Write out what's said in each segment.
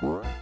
What?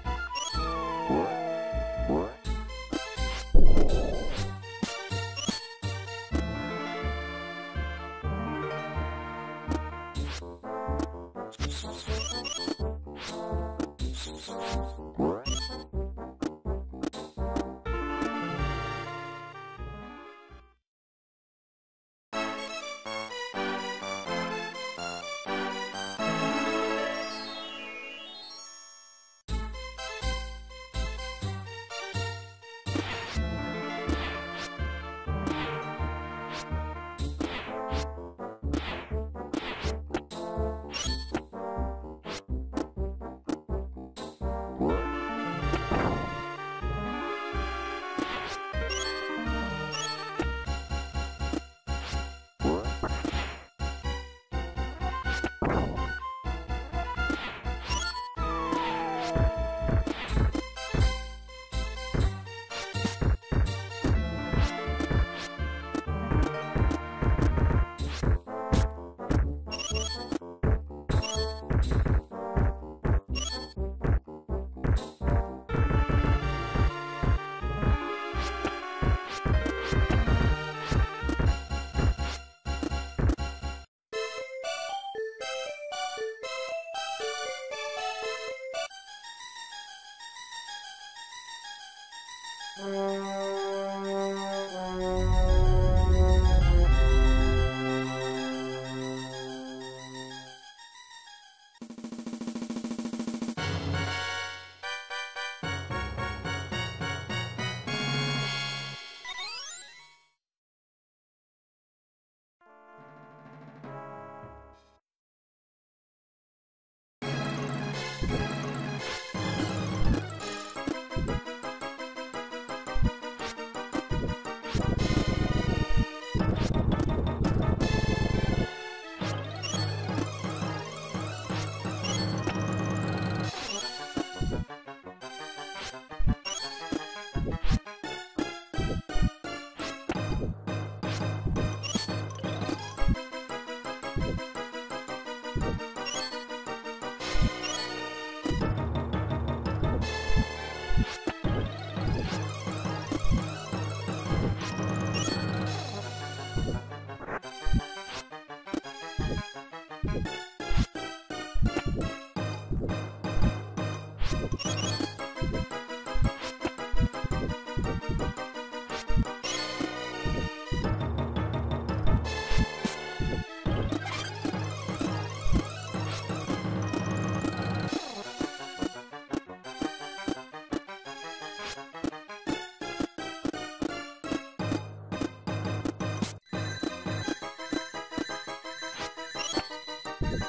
Thank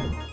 you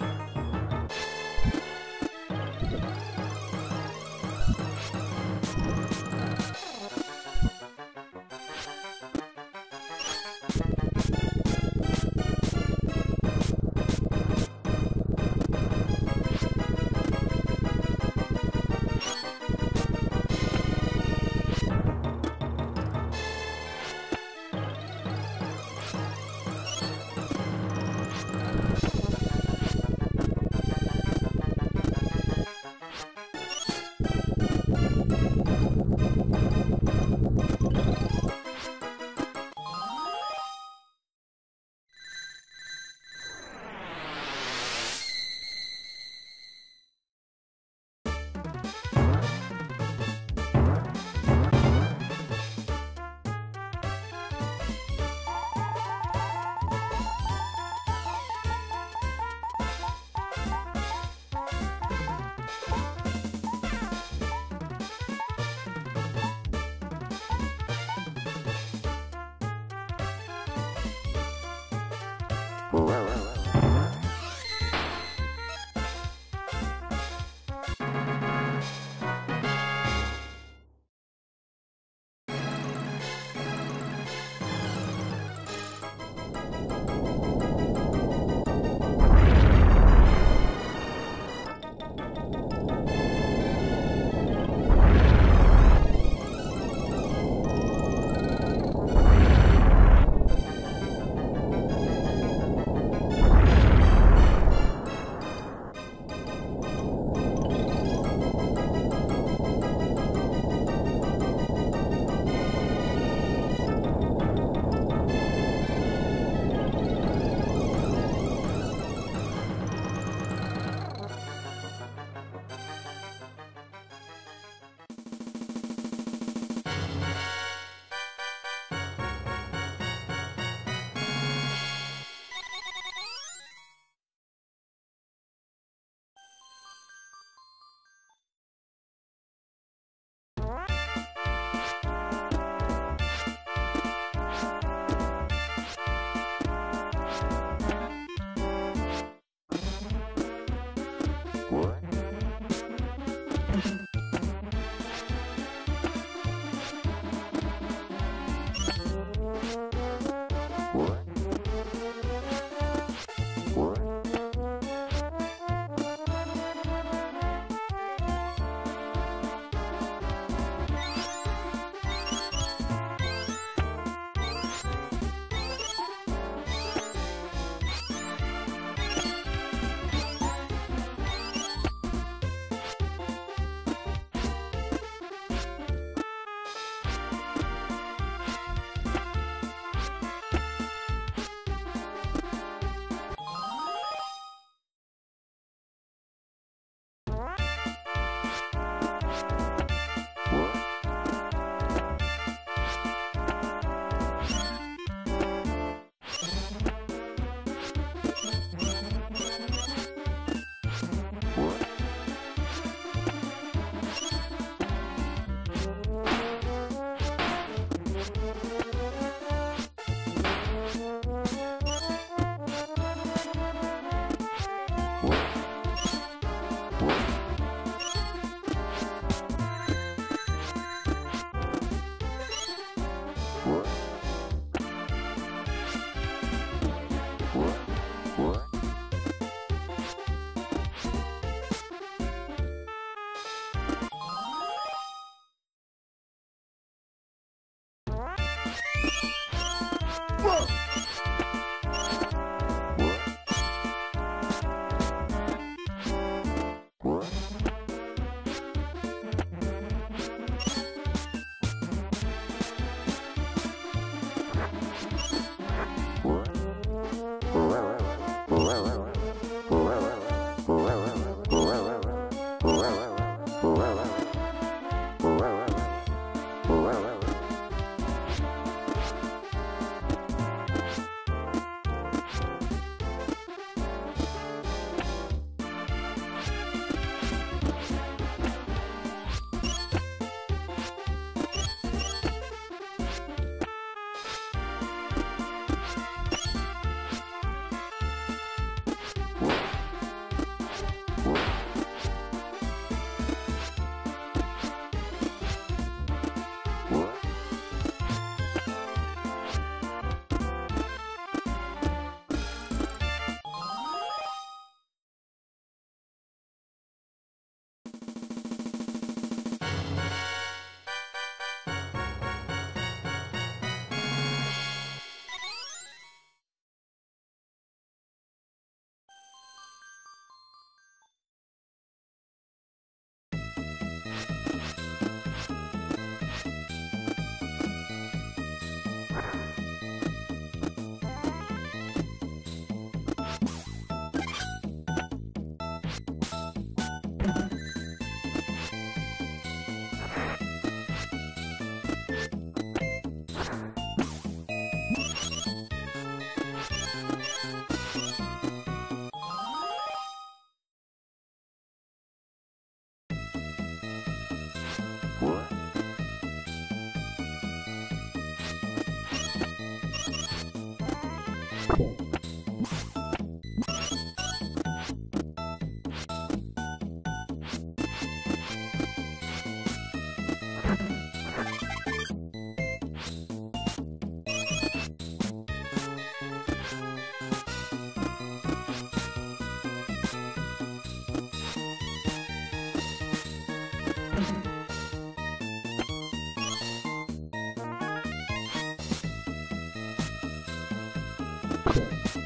Cool.